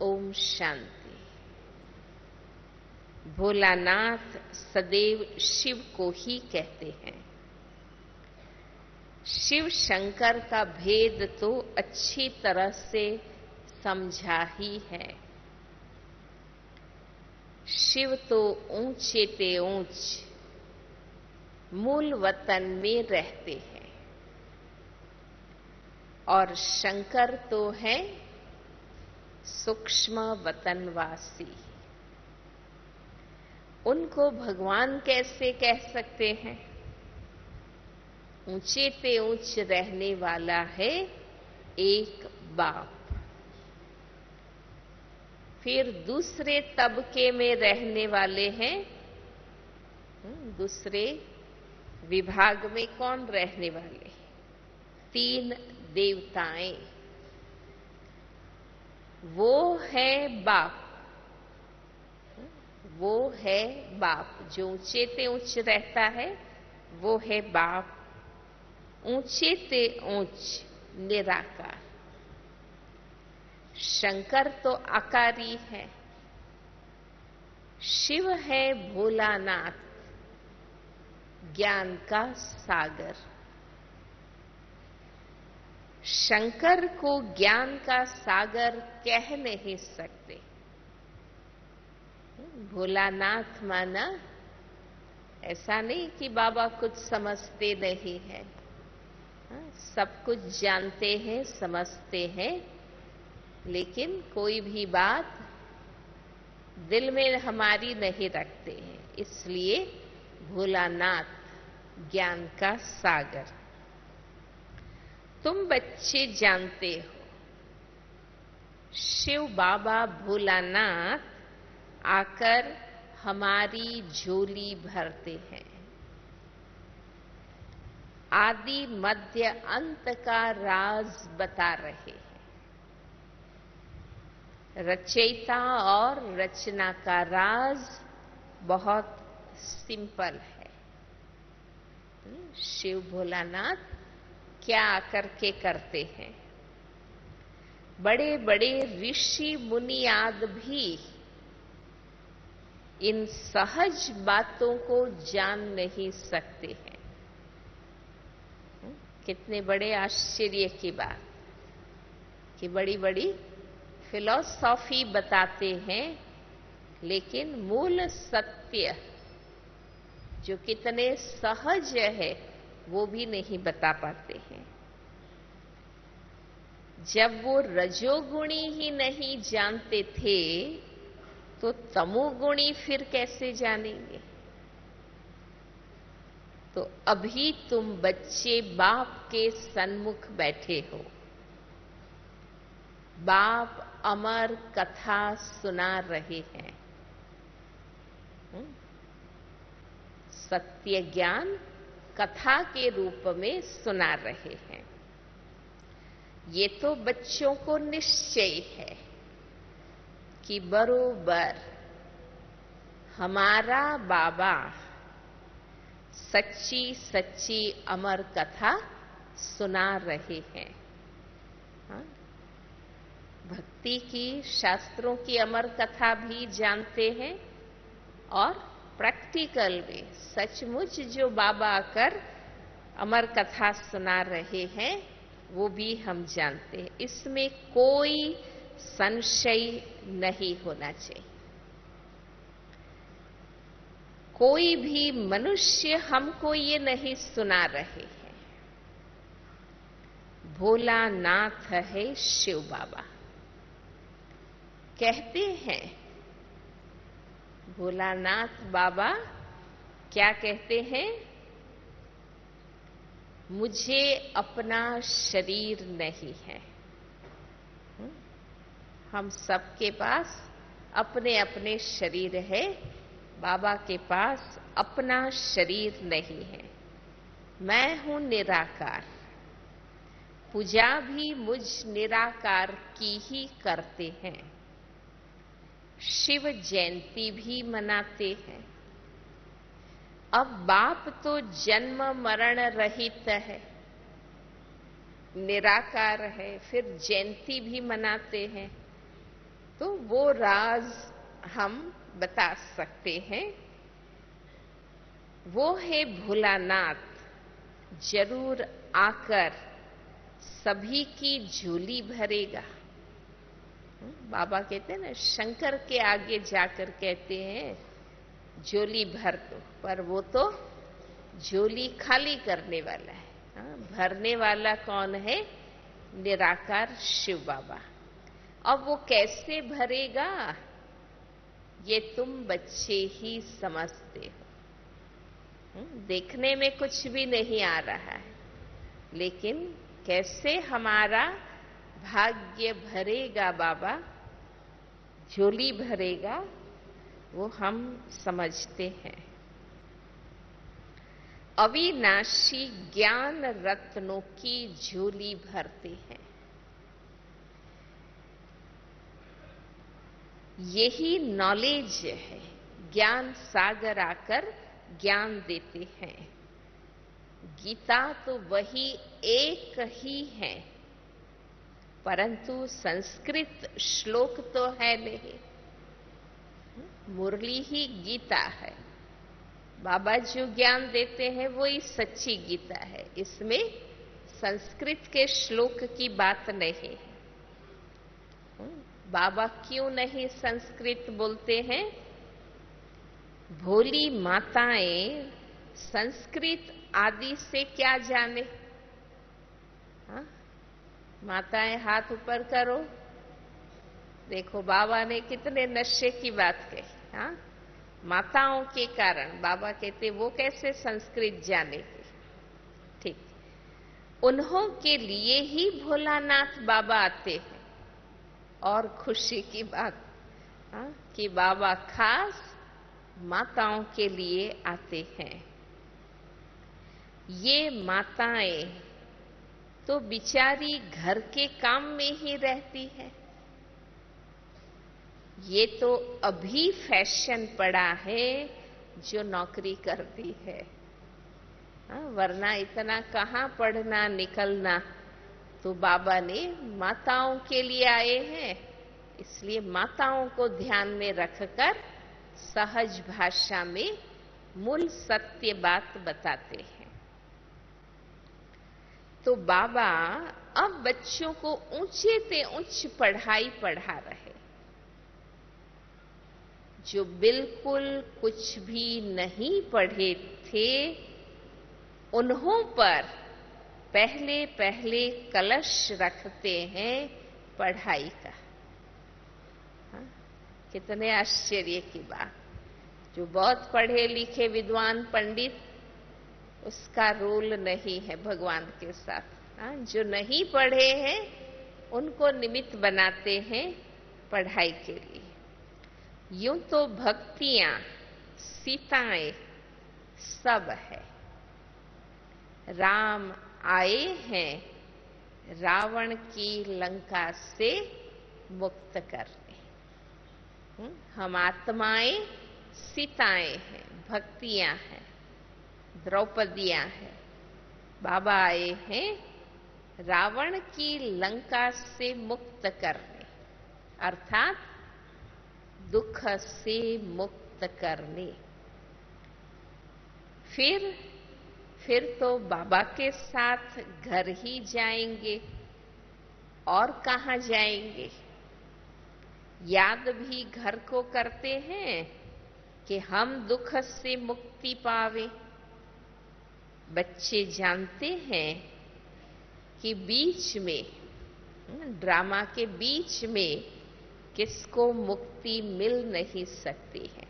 ओम शांति। भोलानाथ सदैव शिव को ही कहते हैं। शिव शंकर का भेद तो अच्छी तरह से समझा ही है। शिव तो ऊँचे ते ऊंच, मूल वतन में रहते हैं। और शंकर तो है सूक्ष्म वतनवासी उनको भगवान कैसे कह सकते हैं? ऊँचे पे ऊंच रहने वाला है एक बाप। फिर दूसरे तबके में रहने वाले हैं दूसरे विभाग में कौन रहने वाले तीन देवताएँ। वो है बाप। वो है बाप। जो ऊँचे ते ऊंच रहता है, वो है बाप। ऊँचे ते ऊंच निराकार। शंकर तो आकारी है। शिव है भोलानाथ। ज्ञान का सागर। शंकर को ज्ञान का सागर कह नहीं सकते। भोलानाथ माना, ऐसा नहीं कि बाबा कुछ समझते नहीं है। सब कुछ जानते हैं, समझते हैं, लेकिन कोई भी बात दिल में हमारी नहीं रखते हैं। इसलिए भोलानाथ ज्ञान का सागर। तुम बच्चे जानते हो। शिव बाबा भोलानाथ आकर हमारी झोली भरते हैं। आदि मध्य अंत का राज बता रहे हैं। रचयिता और रचना का राज बहुत सिंपल है। शिव भोलानाथ क्या आकर के करते हैं? बड़े बड़े ऋषि मुनियाद भी इन सहज बातों को जान नहीं सकते हैं। कितने बड़े आश्चर्य की बात कि बड़ी बड़ी फिलॉसॉफी बताते हैं, लेकिन मूल सत्य जो कितने सहज है वो भी नहीं बता पाते हैं। जब वो रजोगुणी ही नहीं जानते थे तो तमोगुणी फिर कैसे जानेंगे? तो अभी तुम बच्चे बाप के सन्मुख बैठे हो। बाप अमर कथा सुना रहे हैं। सत्य ज्ञान कथा के रूप में सुना रहे हैं ये तो बच्चों को निश्चय है कि बरोबर हमारा बाबा सच्ची सच्ची अमर कथा सुना रहे हैं हा? भक्ति की, शास्त्रों की अमर कथा भी जानते हैं और प्रैक्टिकल में सचमुच जो बाबा आकर अमर कथा सुना रहे हैं, वो भी हम जानते हैं। इसमें कोई संशय नहीं होना चाहिए। कोई भी मनुष्य हमको ये नहीं सुना रहे हैं। भोलानाथ है शिव बाबा। कहते हैं भोलानाथ बाबा क्या कहते हैं? मुझे अपना शरीर नहीं है। हम सबके पास अपने अपने शरीर है। बाबा के पास अपना शरीर नहीं है। मैं हूँ निराकार। पूजा भी मुझ निराकार की ही करते हैं। शिव जयंती भी मनाते हैं। अब बाप तो जन्म मरण रहित है। निराकार है, फिर जयंती भी मनाते हैं। तो वो राज हम बता सकते हैं। वो है भोलानाथ, ज़रूर आकर सभी की झोली भरेगा। बाबा कहते हैं ना शंकर के आगे जाकर कहते हैं झोली भर दो। पर वो तो झोली खाली करने वाला है। हाँ, भरने वाला कौन है? निराकार शिव बाबा। अब वो कैसे भरेगा? ये तुम बच्चे ही समझते हो। हम्म, देखने में कुछ भी नहीं आ रहा है। लेकिन कैसे हमारा भाग्य भरेगा बाबा, झोली भरेगा, वो हम समझते हैं। अविनाशी ज्ञान रत्नों की झोली भरते हैं। यही नॉलेज है, ज्ञान सागर आकर ज्ञान देते हैं। गीता तो वही एक ही है। परंतु संस्कृत श्लोक तो है नहीं। मुरली ही गीता है। बाबा जो ज्ञान देते हैं वो ही सच्ची गीता है। इसमें संस्कृत के श्लोक की बात नहीं है। बाबा क्यों नहीं संस्कृत बोलते हैं? भोली माताएँ संस्कृत आदि से क्या जाने? हा? माताएँ हाथ ऊपर करो। देखो, बाबा ने कितने नशे की बात कही, हा? माताओं के कारण, बाबा कहते वो कैसे संस्कृत जाने ठीक। उन्हों के लिए ही भोलानाथ बाबा आते हैं। और खुशी की बात, हा? कि बाबा खास माताओं के लिए आते हैं। ये माताएँ तो बिचारी घर के काम में ही रहती है। ये तो अभी फ़ैशन पड़ा है जो नौकरी करती है। हा? वरना इतना कहाँ पढ़ना निकलना? तो बाबा ने माताओं के लिए आए हैं, इसलिए माताओं को ध्यान में रखकर सहज भाषा में मूल सत्य बात बताते हैं। तो बाबा अब बच्चों को ऊँचे से उच्च पढ़ाई पढ़ा रहे जो बिल्कुल कुछ भी नहीं पढ़े थे, उन्हों पर पहले पहले कलश रखते हैं पढ़ाई का हा? कितने आश्चर्य की बात जो बहुत पढ़े लिखे विद्वान पंडित उसका रोल नहीं है भगवान के साथ। हा? जो नहीं पढ़े हैं, उनको निमित्त बनाते हैं पढ़ाई के लिए। यूँ तो भक्तियाँ, सीताएँ सब है। राम आए हैं, रावण की लंका से मुक्त करने। हम आत्माएँ, सीताएँ हैं, भक्तियाँ हैं। द्रौपदियाँ हैं। बाबा आए हैं रावण की लंका से मुक्त करने, अर्थात दुख से मुक्त करने। फिर फिर तो बाबा के साथ घर ही जाएँगे और कहा जाएँगे? याद भी घर को करते हैं कि हम दुख से मुक्ति पावे। बच्चे जानते हैं कि बीच में ड्रामा के बीच में किसको मुक्ति मिल नहीं सकती है।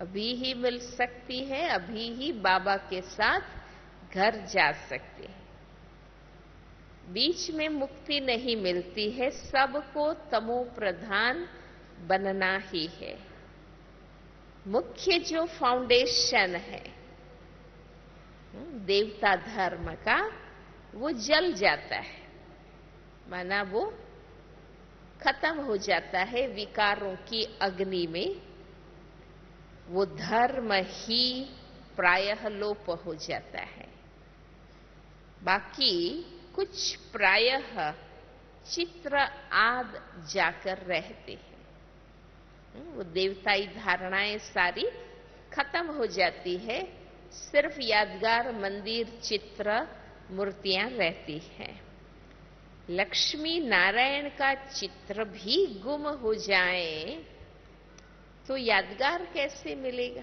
अभी ही मिल सकती है, अभी ही बाबा के साथ घर जा सकते हैं। बीच में मुक्ति नहीं मिलती है, सबको तमो प्रधान बनना ही है। मुख्य जो फाउंडेशन है देवता धर्म का वो जल जाता है। माना वो खत्म हो जाता है विकारों की अग्नि में। वो धर्म ही प्रायः लोप हो जाता है। बाकी कुछ प्रायः चित्र आद जाकर रहते हैं। वो देवताई धारणाएँ सारी खत्म हो जाती है। सिर्फ़ यादगार मंदिर चित्र मूर्तियाँ रहती हैं। लक्ष्मी नारायण का चित्र भी गुम हो जाए तो यादगार कैसे मिलेगा?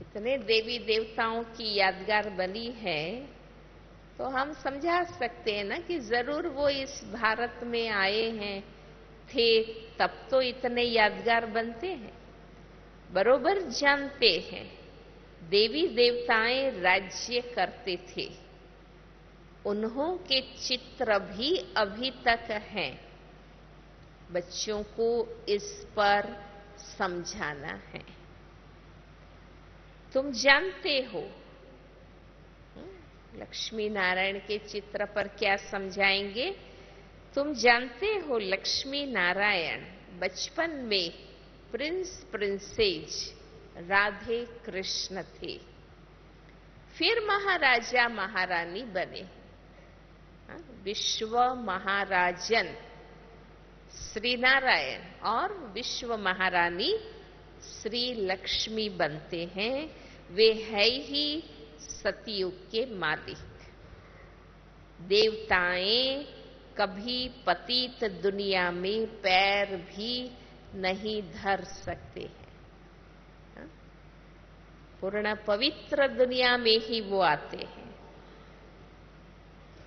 इतने देवी देवताओं की यादगार बनी है तो हम समझा सकते हैं ना कि ज़रूर वो इस भारत में आए हैं। थे, तब तो इतने यादगार बनते हैं। बरोबर जानते हैं। देवी देवताएँ राज्य करते थे। उन्हों के चित्र भी अभी तक हैं। बच्चों को इस पर समझाना है। तुम जानते हो हम्म, लक्ष्मी नारायण के चित्र पर क्या समझाएँगे? तुम जानते हो लक्ष्मी नारायण बचपन में प्रिंस प्रिंसेज राधे कृष्ण थे। फिर महाराजा महारानी बने। हाँ, विश्व महाराजन श्री नारायण और विश्व महारानी श्री लक्ष्मी बनते हैं। वे है ही सतयुग के मालिक। देवताएँ कभी पतित दुनिया में पैर भी नहीं धर सकते हैं हाँ? पूर्ण पवित्र दुनिया में ही वो आते हैं।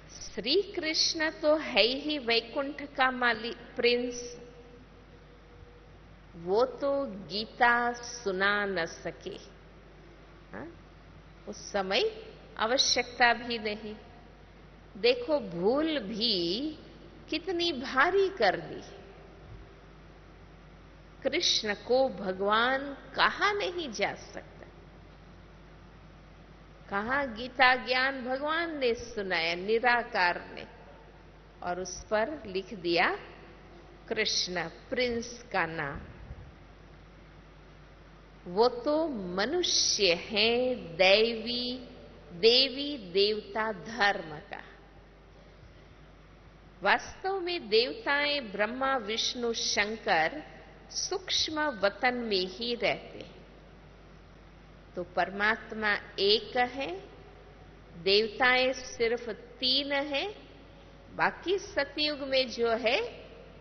श्री कृष्ण तो है ही वैकुंठ का मालिक, प्रिंस। वो तो गीता सुना न सके। हा? उस समय आवश्यकता भी नहीं। देखो, भूल भी कितनी भारी कर दी कृष्ण को भगवान कहा नहीं जा सकता। कहा, गीता ज्ञान भगवान ने सुनाया, निराकार ने। और उस पर लिख दिया, कृष्ण, प्रिंस का नाम। वो तो मनुष्य है, दैवी, देवी देवता धर्म का। वास्तव में देवताएँ ब्रह्मा, विष्णु, शंकर सूक्ष्म वतन में ही रहते हैं। तो परमात्मा एक है, देवताएँ सिर्फ़ तीन है, बाकी सतयुग में जो है,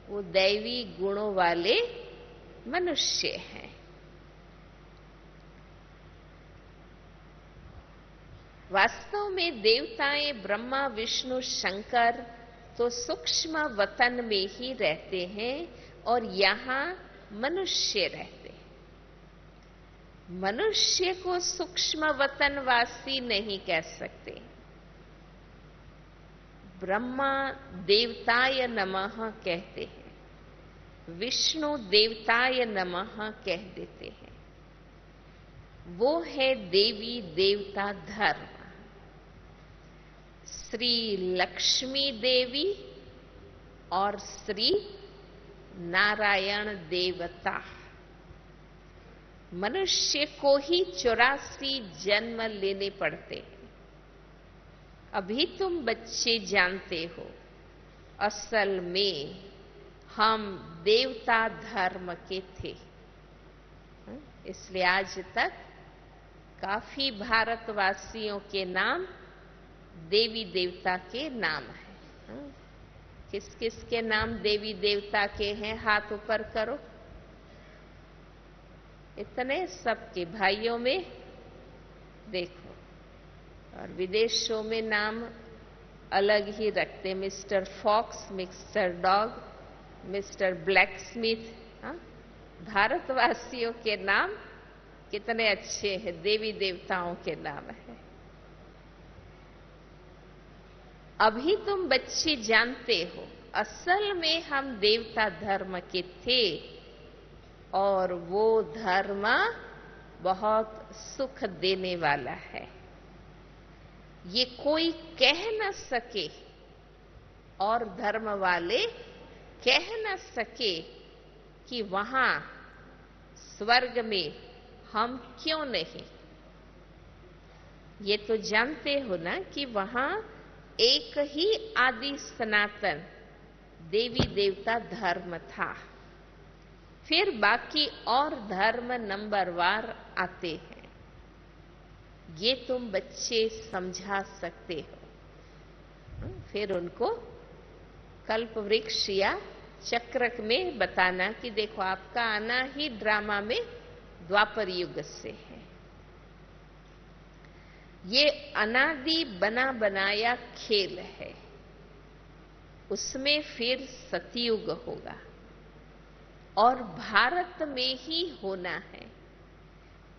वो दैवी गुणों वाले मनुष्य हैं। वास्तव में देवताएँ ब्रह्मा, विष्णु, शंकर तो सूक्ष्म वतन में ही रहते हैं और यहाँ मनुष्य रहते मनुष्य को सूक्ष्म वतनवासी नहीं कह सकते। ब्रह्मा देवताय नमः कहते हैं। विष्णु देवताय नमः कह देते हैं। वो है देवी देवता धर्म। श्री लक्ष्मी देवी और श्री नारायण देवता। मनुष्य को ही चौरासी जन्म लेने पड़ते हैं। अभी तुम बच्चे जानते हो, असल में हम देवता धर्म के थे। इसलिए आज तक काफ़ी भारतवासियों के नाम देवी देवता के नाम है। किस किस के नाम देवी देवता के हैं, हाथ ऊपर करो। इतने सबके भाइयों में देखो, और विदेशों में नाम अलग ही रखते mister Fox, mister Dog, mister Black Smith हाँ? भारतवासियों के नाम कितने अच्छे हैं, देवी देवताओं के नाम है। अभी तुम बच्चे जानते हो, असल में हम देवता धर्म के थे। और वो धर्म बहुत सुख देने वाला है। ये कोई कह न सके और धर्म वाले कह न सके कि वहाँ स्वर्ग में हम क्यों नहीं। ये तो जानते हो ना कि वहाँ एक ही आदि सनातन देवी देवता धर्म था। फिर बाकी और धर्म नंबरवार आते हैं। ये तुम बच्चे समझा सकते हो। फिर उनको कल्प वृक्ष या चक्रक में बताना कि देखो आपका आना ही ड्रामा में द्वापर युग से है। ये अनादि बना बनाया खेल है। उसमें फिर सतयुग होगा। और भारत में ही होना है।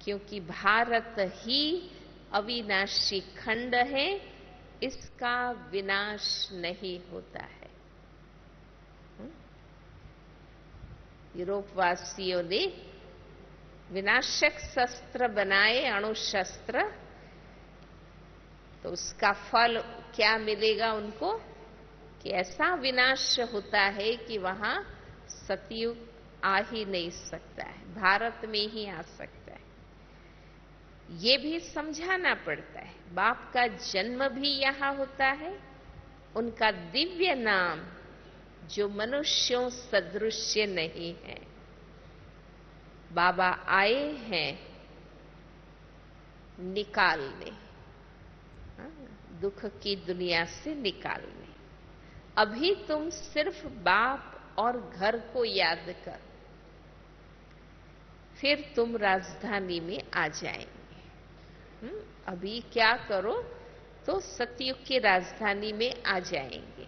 क्योंकि भारत ही अविनाशी खंड है, इसका विनाश नहीं होता है। यूरोपवासियों ने विनाशक शस्त्र बनाए, अणुशस्त्र तो उसका फल क्या मिलेगा उनको? कि ऐसा विनाश होता है कि वहाँ सतयुग आ ही नहीं सकता है। भारत में ही आ सकता है। ये भी समझाना पड़ता है। बाप का जन्म भी यहाँ होता है। उनका दिव्य नाम जो मनुष्यों सदृश्य नहीं है। बाबा आए हैं निकालने। हाँ, दुख की दुनिया से निकालने। अभी तुम सिर्फ़ बाप और घर को याद कर। फिर तुम राजधानी में आ जाएँगे। हम्म, अभी क्या करो तो सतयुग की राजधानी में आ जाएँगे।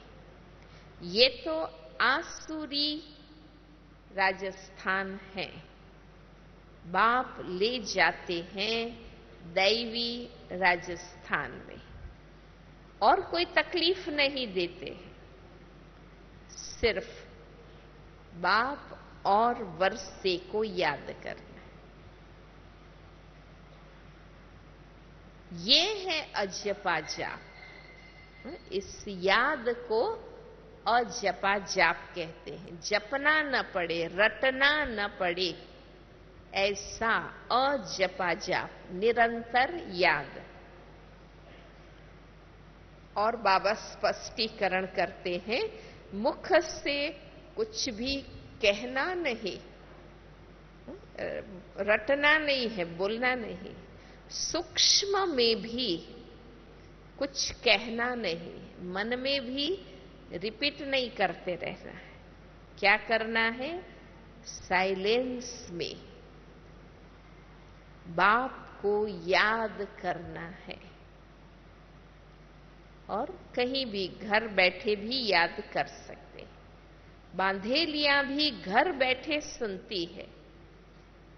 ये तो आसुरी राजस्थान है। बाप ले जाते हैं दैवी राजस्थान में। और कोई तकलीफ़ नहीं देते। हैं सिर्फ़ बाप और वर्षे को याद करना ये है अजपा जाप इस याद को अजपा जाप कहते हैं। जपना न पड़े, रटना न पड़े, ऐसा अजपा जाप निरंतर याद। और बाबा स्पष्टीकरण करते हैं, मुख से कुछ भी कहना नहीं रटना नहीं है, बोलना नहीं, सूक्ष्म में भी कुछ कहना नहीं, मन में भी रिपीट नहीं करते रहना है। क्या करना है? साइलेंस में। बाप को याद करना है। और कहीं भी घर बैठे भी याद कर सकते बांधेलियाँ भी घर बैठे सुनती है।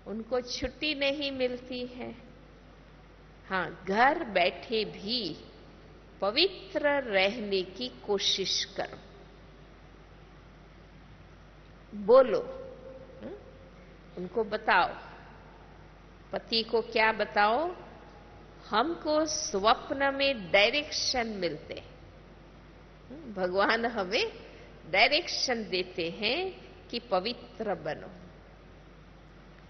उनको छुट्टी नहीं मिलती है। हाँ घर बैठे भी पवित्र रहने की कोशिश करो। बोलो उनको बताओ। पति को क्या बताओ? हमको स्वप्न में डायरेक्शन मिलते भगवान हमें डायरेक्शन देते हैं कि पवित्र बनो।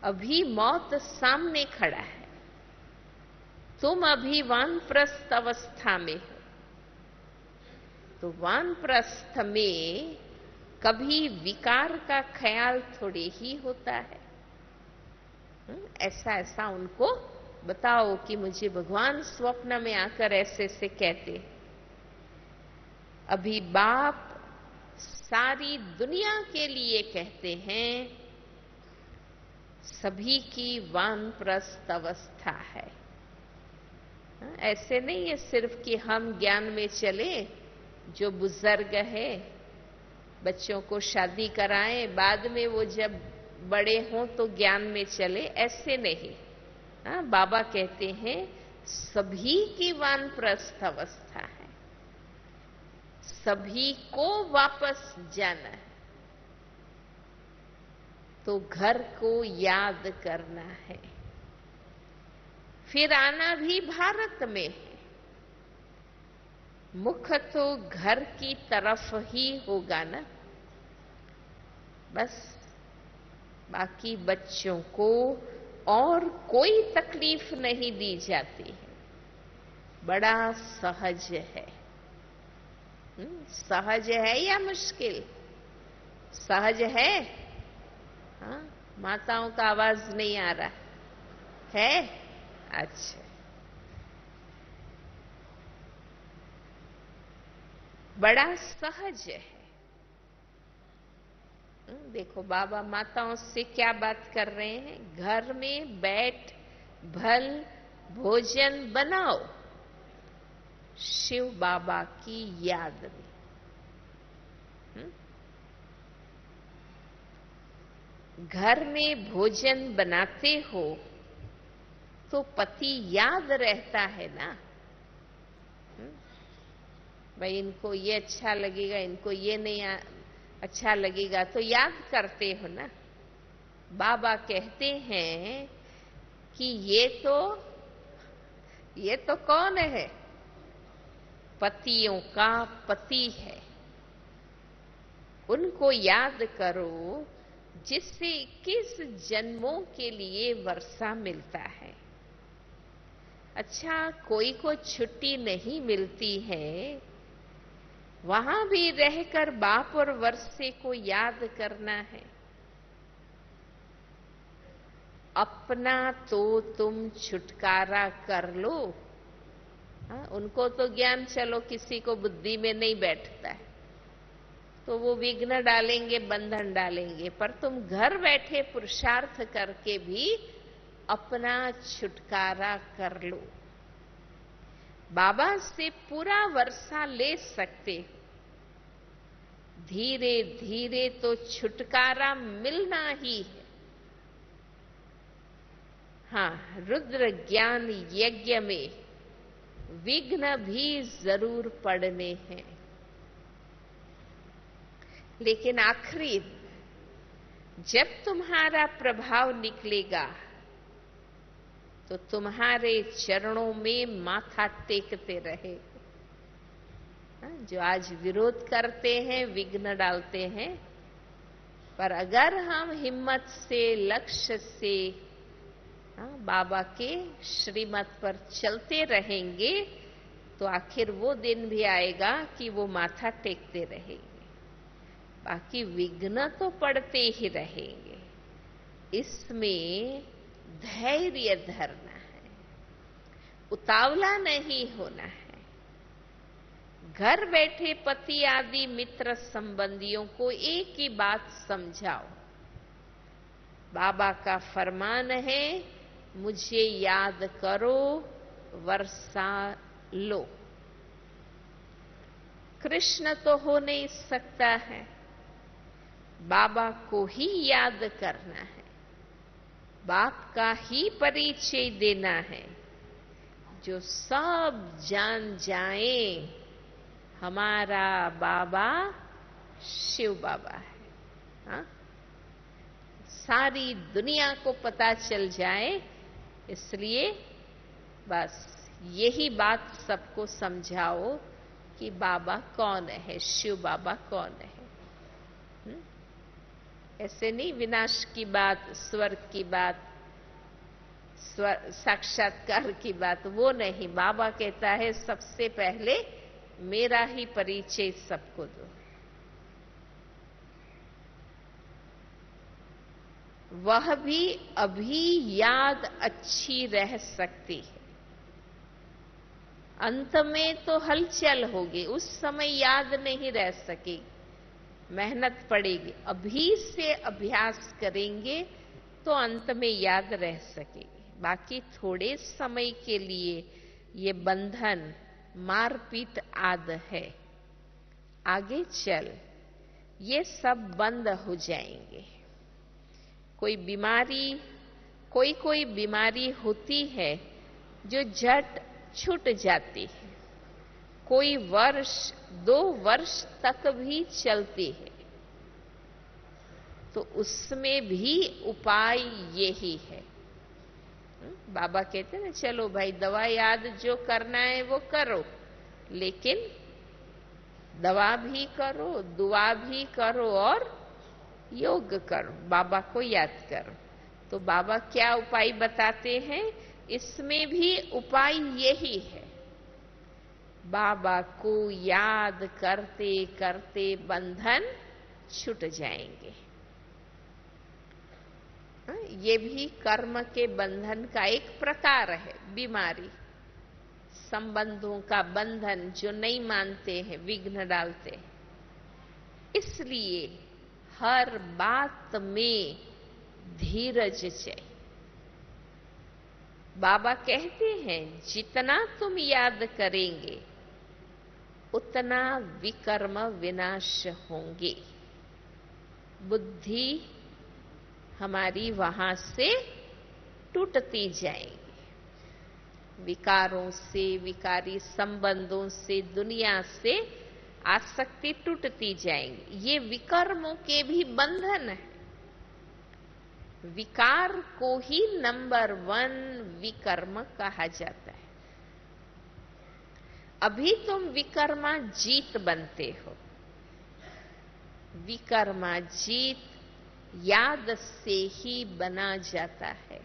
अभी मौत सामने खड़ा है। तुम अभी वानप्रस्थ अवस्था में हो। तो वानप्रस्थ में कभी विकार का ख्याल थोड़े ही होता है। ऐसा ऐसा उनको बताओ कि मुझे भगवान स्वप्न में आकर ऐसे ऐसे कहते अभी बाप सारी दुनिया के लिए कहते हैं सभी की वानप्रस्थ अवस्था है। ऐसे नहीं है सिर्फ़ कि हम ज्ञान में चले जो बुज़ुर्ग है बच्चों को शादी कराएँ बाद में वो जब बड़े हों तो ज्ञान में चले ऐसे नहीं। आ, बाबा कहते हैं सभी की वानप्रस्थ अवस्था है। सभी को वापस जाना है। तो घर को याद करना है। फिर आना भी भारत में है। मुख तो घर की तरफ़ ही होगा ना। बस बाकी बच्चों को और कोई तकलीफ़ नहीं दी जाती है। बड़ा सहज है। सहज है या मुश्किल? सहज है? हाँ माताओं का आवाज़ नहीं आ रहा। है? अच्छा। बड़ा सहज है। हम्म, देखो बाबा माताओं से क्या बात कर रहे हैं? घर में बैठ भल भोजन बनाओ। शिव बाबा की याद में हम्म? घर में भोजन बनाते हो तो पति याद रहता है ना हम्म? भाई, इनको ये अच्छा लगेगा, इनको ये नहीं अच्छा लगेगा तो याद करते हो ना बाबा कहते हैं कि ये तो ये तो कौन है पतियों का पति है। उनको याद करो, जिससे किस जन्मों के लिए वर्षा मिलता है। अच्छा कोई को छुट्टी नहीं मिलती है, वहाँ भी रहकर बाप और वर्षे को याद करना है। अपना तो तुम छुटकारा कर लो हा? उनको तो ज्ञान चलो, किसी को बुद्धि में नहीं बैठता है। तो वो विघ्न डालेंगे, बंधन डालेंगे, पर तुम घर बैठे पुरुषार्थ करके भी अपना छुटकारा कर लो। बाबा से पूरा वर्षा ले सकते हो। धीरे धीरे तो छुटकारा मिलना ही है। हाँ रुद्र ज्ञान यज्ञ में विघ्न भी ज़रूर पड़ने हैं। लेकिन आखिरी जब तुम्हारा प्रभाव निकलेगा तो तुम्हारे चरणों में माथा टेकते रहे। हाँ, जो आज विरोध करते हैं विघ्न डालते हैं पर अगर हम हिम्मत से लक्ष्य से बाबा के श्रीमत पर चलते रहेंगे तो आखिर वो दिन भी आएगा कि वो माथा टेकते रहेंगे। बाकी विघ्न तो पड़ते ही रहेंगे। इसमें धैर्य धरना है, उतावला नहीं होना है। घर बैठे पति आदि मित्र संबंधियों को एक ही बात समझाओ। बाबा का फरमान है मुझे याद करो, वर्षा लो कृष्ण तो हो नहीं सकता है, बाबा को ही याद करना है, बाप का ही परिचय देना है, जो सब जान जाए, हमारा बाबा शिव बाबा है हा? सारी दुनिया को पता चल जाए इसलिए बस यही बात सबको समझाओ कि बाबा कौन है शिव बाबा कौन है। हुँ? ऐसे नहीं विनाश की बात स्वर्ग की बात स्वर, साक्षात्कार की बात वो नहीं। बाबा कहता है सबसे पहले मेरा ही परिचय सबको दो। वह भी अभी याद अच्छी रह सकती है। अंत में तो हलचल होगी, उस समय याद नहीं रह सकेगी मेहनत पड़ेगी, अभी से अभ्यास करेंगे तो अंत में याद रह सकेगी। बाकी थोड़े समय के लिए ये बंधन, मारपीट आद है। आगे चल, ये सब बंद हो जाएँगे। कोई बीमारी, कोई कोई बीमारी होती है जो झट छूट जाती है। कोई वर्ष, दो वर्ष तक भी चलती है। तो उसमें भी उपाय यही है। बाबा कहते ना, चलो भाई, दवा याद जो करना है वो करो। लेकिन दवा भी करो, दुआ भी करो और योग करो बाबा को याद करो। तो बाबा क्या उपाय बताते हैं? इसमें भी उपाय यही है। बाबा को याद करते करते बंधन छूट जाएँगे। हाँ, ये भी कर्म के बंधन का एक प्रकार है बीमारी। संबंधों का बंधन जो नहीं मानते हैं विघ्न डालते हैं। इसलिए हर बात में धीरज चाहिए। बाबा कहते हैं, जितना तुम याद करेंगे, उतना विकर्म विनाश होंगे। बुद्धि हमारी वहाँ से टूटती जाएगी। विकारों से, विकारी संबंधों से, दुनिया से आसक्ति टूटती जाएँगी। ये विकर्मों के भी बंधन है। विकार को ही नंबर वन विकर्म कहा जाता है। अभी तुम विकर्मा जीत बनते हो। विकर्मा जीत याद से ही बना जाता है।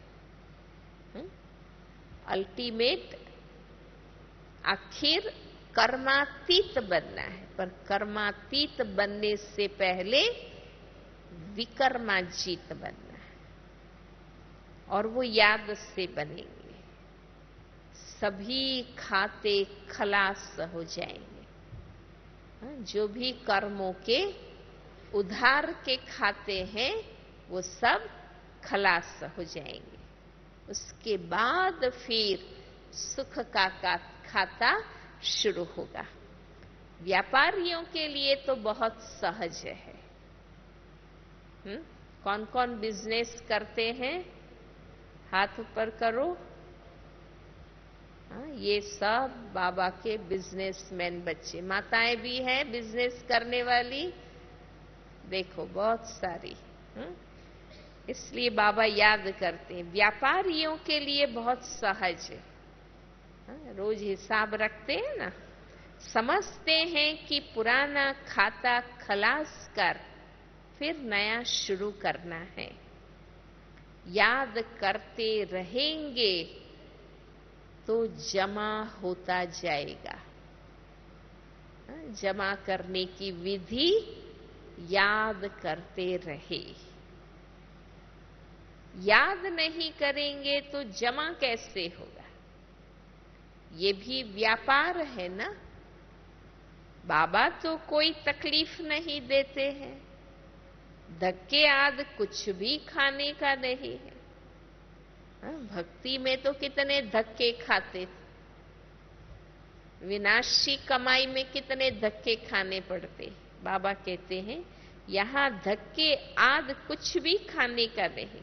अल्टीमेट आखिर कर्मातीत बनना है। पर कर्मातीत बनने से पहले विकर्माजीत बनना है। और वो याद से बनेंगे। सभी खाते खलास हो जाएँगे। हाँ, जो भी कर्मों के उधार के खाते हैं वो सब खलास हो जाएँगे। उसके बाद फिर सुख का, का खाता शुरू होगा। व्यापारियों के लिए तो बहुत सहज है। हुँ? कौन कौन बिज़नेस करते हैं? हाथ ऊपर करो। हाँ, ये सब बाबा के बिजनेसमैन बच्चे। माताएँ भी हैं बिज़नेस करने वाली। देखो बहुत सारी। हम्म? इसलिए बाबा याद करते हैं। व्यापारियों के लिए बहुत सहज हाँ, रोज हिसाब रखते हैं ना। समझते हैं कि पुराना खाता खलास कर फिर नया शुरू करना है। याद करते रहेंगे तो जमा होता जाएगा। हाँ, जमा करने की विधि याद करते रहे। याद नहीं करेंगे तो जमा कैसे होगा? ये भी व्यापार है ना? बाबा तो कोई तकलीफ़ नहीं देते हैं। धक्के आद कुछ भी खाने का नहीं है। हाँ, भक्ति में तो कितने धक्के खाते विनाशी कमाई में कितने धक्के खाने पड़ते बाबा कहते हैं यहाँ धक्के आद कुछ भी खाने का नहीं।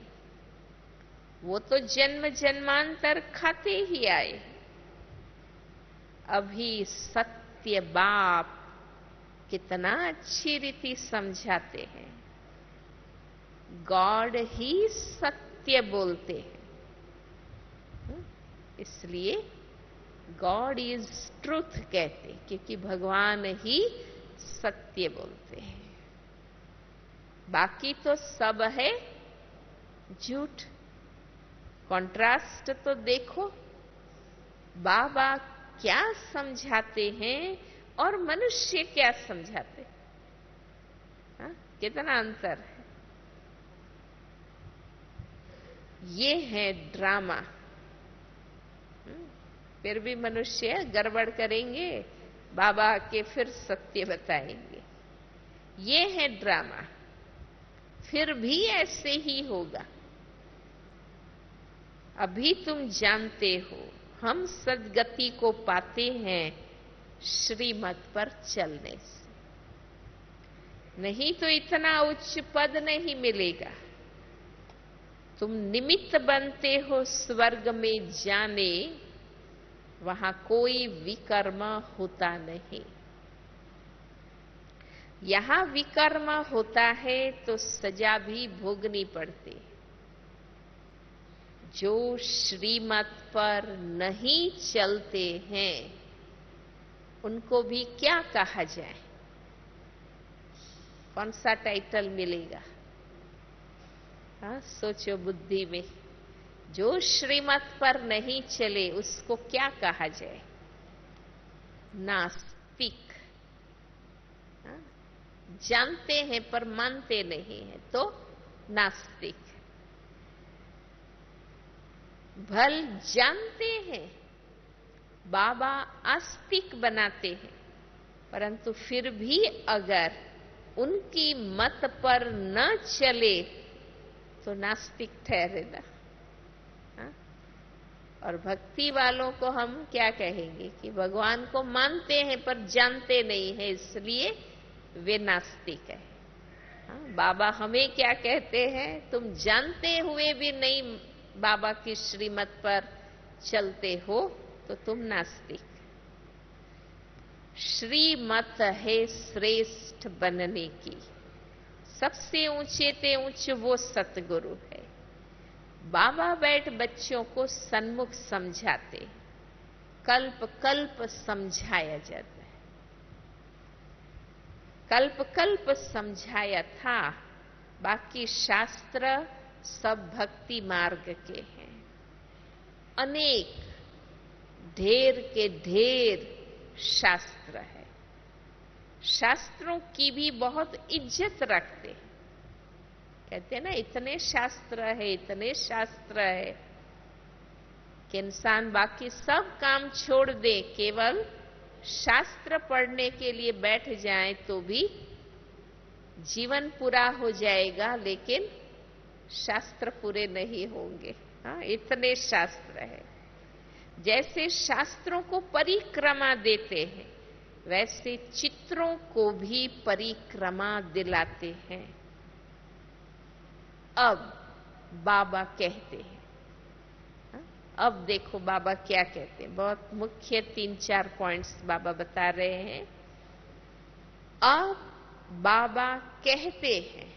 वो तो जन्म जन्मांतर खाते ही आए अभी सत्य बाप कितना अच्छी रीति समझाते हैं। गॉड ही सत्य बोलते हैं। हम्म? इसलिए गॉड इज़ ट्रूथ कहते क्योंकि भगवान ही सत्य बोलते हैं। बाकी तो सब है झूठ। कंट्रास्ट तो देखो, बाबा क्या समझाते हैं और मनुष्य क्या समझाते? हा? कितना अंतर है? ये है ड्रामा हम्म? फिर भी मनुष्य गड़बड़ करेंगे, बाबा के फिर सत्य बताएँगे। ये है ड्रामा फिर भी ऐसे ही होगा। अभी तुम जानते हो। हम सदगति को पाते हैं श्रीमत पर चलने से। नहीं तो इतना उच्च पद नहीं मिलेगा। तुम निमित्त बनते हो स्वर्ग में जाने, वहाँ कोई विकर्म होता नहीं। यहाँ विकर्म होता है तो सजा भी भोगनी पड़ती जो श्रीमत पर नहीं चलते हैं, उनको भी क्या कहा जाए? कौन सा टाइटल मिलेगा? हाँ सोचो बुद्धि में। जो श्रीमत पर नहीं चले, उसको क्या कहा जाए? नास्तिक। हाँ? जानते हैं पर मानते नहीं है तो नास्तिक। भल जानते हैं, बाबा आस्तिक बनाते हैं, परंतु फिर भी अगर उनकी मत पर न चले तो नास्तिक ठहरेगा हाँ? और भक्ति वालों को हम क्या कहेंगे कि भगवान को मानते हैं, पर जानते नहीं है, इसलिए वे नास्तिक है हाँ? बाबा हमें क्या कहते हैं तुम जानते हुए भी नहीं बाबा की श्रीमत पर चलते हो तो तुम नास्तिक। श्रीमत है श्रेष्ठ बनने की। सबसे ऊँचे ते ऊंच वो सतगुरु है। बाबा बैठ बच्चों को सन्मुख समझाते, कल्प कल्प समझाया जाता है। कल्प कल्प समझाया था, बाकी शास्त्र सब भक्ति मार्ग के हैं। अनेक ढेर के ढेर शास्त्र है। शास्त्रों की भी बहुत इज़्ज़त रखते हैं। कहते हैं ना, इतने शास्त्र है, इतने शास्त्र है कि इंसान बाकी सब काम छोड़ दे, केवल शास्त्र पढ़ने के लिए बैठ जाए तो भी जीवन पूरा हो जाएगा, लेकिन शास्त्र पूरे नहीं होंगे। हाँ इतने शास्त्र है। जैसे शास्त्रों को परिक्रमा देते हैं, वैसे चित्रों को भी परिक्रमा दिलाते हैं। अब बाबा कहते हैं। हाँ? अब देखो बाबा क्या कहते हैं। बहुत मुख्य तीन चार पॉइंट्स बाबा बता रहे हैं। अब बाबा कहते हैं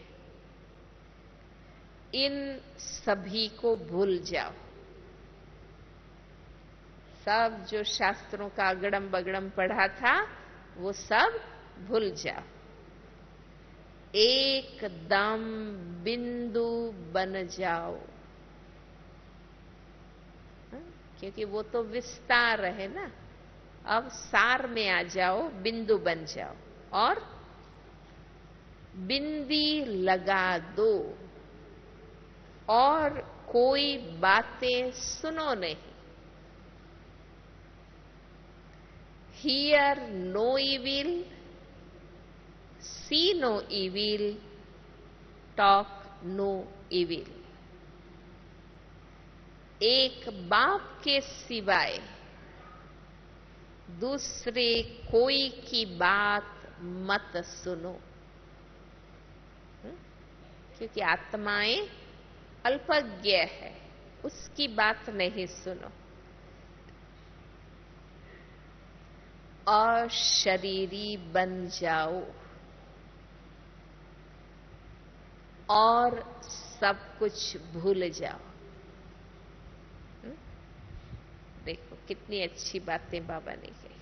इन सभी को भूल जाओ। सब जो शास्त्रों का अगड़म बगड़म पढ़ा था, वो सब भूल जाओ। एकदम बिंदु बन जाओ। हाँ? क्योंकि वो तो विस्तार है ना। अब सार में आ जाओ, बिंदु बन जाओ। और बिंदी लगा दो। और कोई बातें सुनो नहीं hear no evil, see no evil, talk no evil. एक बाप के सिवाय दूसरे कोई की बात मत सुनो क्योंकि आत्माएँ अल्पज्ञ है, उसकी बात नहीं सुनो। अशरीरी बन जाओ। और सब कुछ भूल जाओ। हम्म? देखो, कितनी अच्छी बातें बाबा ने कही।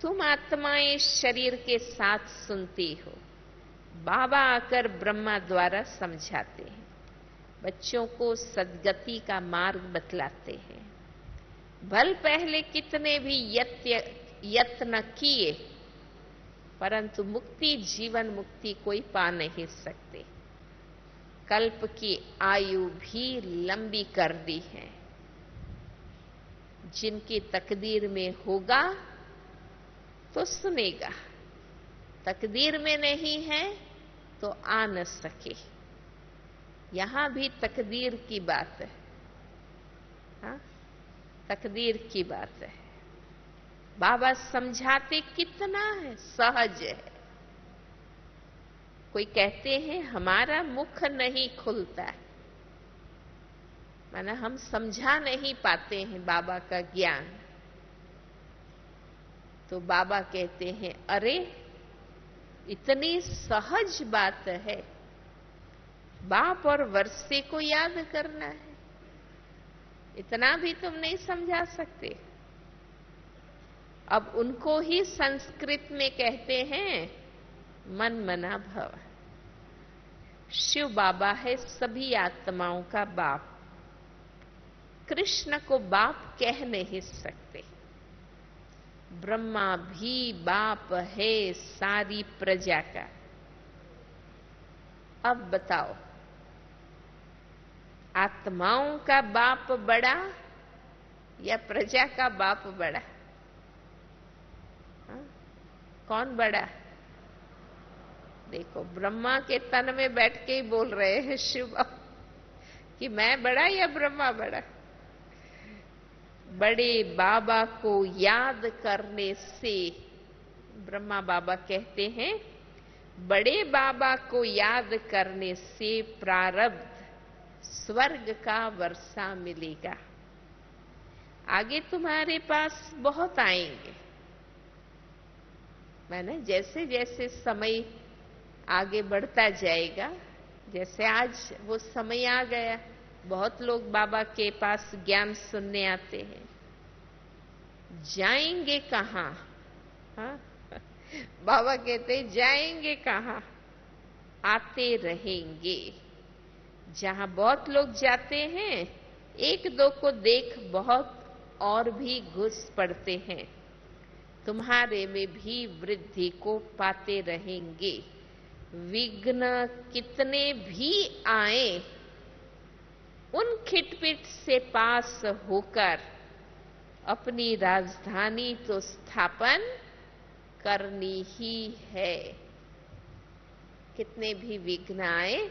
तुम आत्माएँ शरीर के साथ सुनती हो। बाबा आकर ब्रह्मा द्वारा समझाते हैं। बच्चों को सदगति का मार्ग बतलाते हैं। भल पहले कितने भी यत्न किए, परंतु मुक्ति, जीवन मुक्ति कोई पा नहीं सकते। कल्प की आयु भी लंबी कर दी है। जिनकी तकदीर में होगा तो सुनेगा। तकदीर में नहीं है तो आ न सके। यहाँ भी तकदीर की बात है। हा? तकदीर की बात है। बाबा समझाते कितना है? सहज है। कोई कहते हैं, हमारा मुख नहीं खुलता। है माना हम समझा नहीं पाते हैं बाबा का ज्ञान। तो बाबा कहते हैं, अरे, इतनी सहज बात है। बाप और वर्षे को याद करना है। इतना भी तुम नहीं समझा सकते। अब उनको ही संस्कृत में कहते हैं मन मना भव। शिव बाबा है सभी आत्माओं का बाप। कृष्ण को बाप कह नहीं सकते। ब्रह्मा भी बाप है सारी प्रजा का। अब बताओ आत्माओं का बाप बड़ा या प्रजा का बाप बड़ा? हा? कौन बड़ा? देखो, ब्रह्मा के तन में बैठ के ही बोल रहे हैं शिव कि मैं बड़ा या ब्रह्मा बड़ा? बड़े बाबा को याद करने से ब्रह्मा बाबा कहते हैं, बड़े बाबा को याद करने से प्रारब्ध स्वर्ग का वर्षा मिलेगा। आगे तुम्हारे पास बहुत आएँगे। मैंने जैसे जैसे समय आगे बढ़ता जाएगा, जैसे आज वो समय आ गया, बहुत लोग बाबा के पास ज्ञान सुनने आते हैं। जाएँगे कहाँ? हाँ? बाबा कहते जाएँगे कहाँ? आते रहेंगे। जहाँ बहुत लोग जाते हैं, एक दो को देख बहुत और भी घुस पड़ते हैं। तुम्हारे में भी वृद्धि को पाते रहेंगे। विघ्न कितने भी आए, उन खिटपिट से पास होकर अपनी राजधानी तो स्थापन करनी ही है। कितने भी विघ्न आए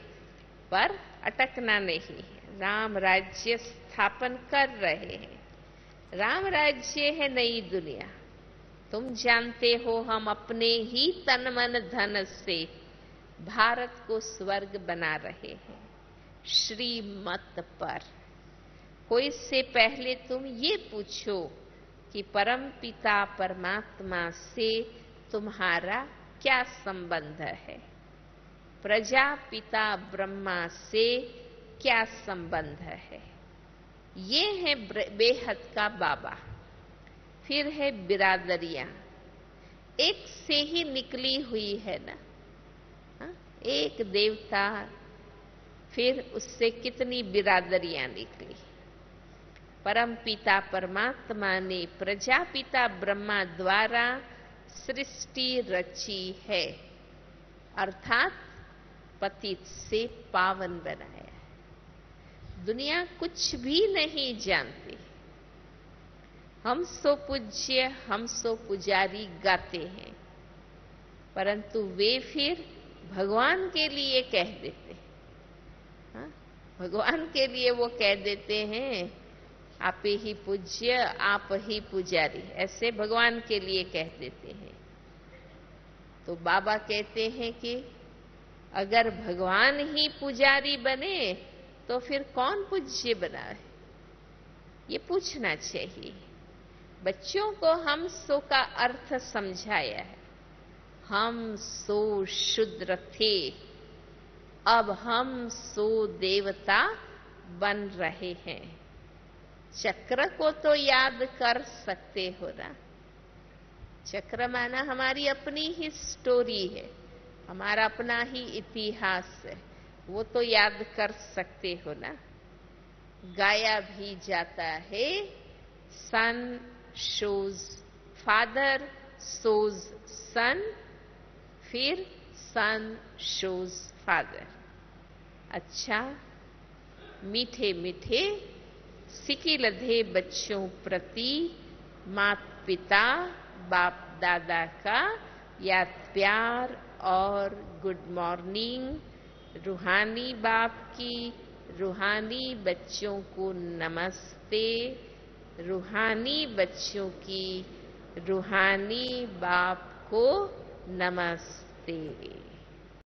पर अटकना नहीं है। राम राज्य स्थापन कर रहे हैं। राम राज्य है नई दुनिया। तुम जानते हो हम अपने ही तन मन धन से भारत को स्वर्ग बना रहे हैं। श्रीमत पर। कोई से पहले तुम ये पूछो कि परम पिता परमात्मा से तुम्हारा क्या संबंध है? प्रजापिता ब्रह्मा से क्या संबंध है? ये है बेहद का बाबा, फिर है बिरादरिया। एक से ही निकली हुई है ना? एक देवता, फिर उससे कितनी बिरादरियाँ निकली? परम पिता परमात्मा ने प्रजापिता ब्रह्मा द्वारा सृष्टि रची है। अर्थात पतित से पावन बनाया। दुनिया कुछ भी नहीं जानती। हम सो पूज्य, हम सो पुजारी गाते हैं। परंतु वे फिर भगवान के लिए कह देते हाँ? भगवान के लिए वो कह देते हैं, आप ही पूज्य, आप ही पुजारी। ऐसे भगवान के लिए कह देते हैं। तो बाबा कहते हैं कि अगर भगवान ही पुजारी बने तो फिर कौन पूज्य बना है? ये पूछना चाहिए। बच्चों को हम सो का अर्थ समझाया है। हम सो शुद्र थे, अब हम सो देवता बन रहे हैं। चक्र को तो याद कर सकते हो ना? चक्र माना हमारी अपनी ही स्टोरी है। हमारा अपना ही इतिहास है। वो तो याद कर सकते हो ना? गाया भी जाता है सन शोज़ फादर सोज सन फिर सन शोज़ फादर अच्छा मीठे मीठे, सिकी लधे बच्चों प्रति मात पिता बाप दादा का याद प्यार और गुड मॉर्निंग, रूहानी बाप की, रूहानी बच्चों को नमस्ते, रूहानी बच्चों की, रूहानी बाप को नमस्ते।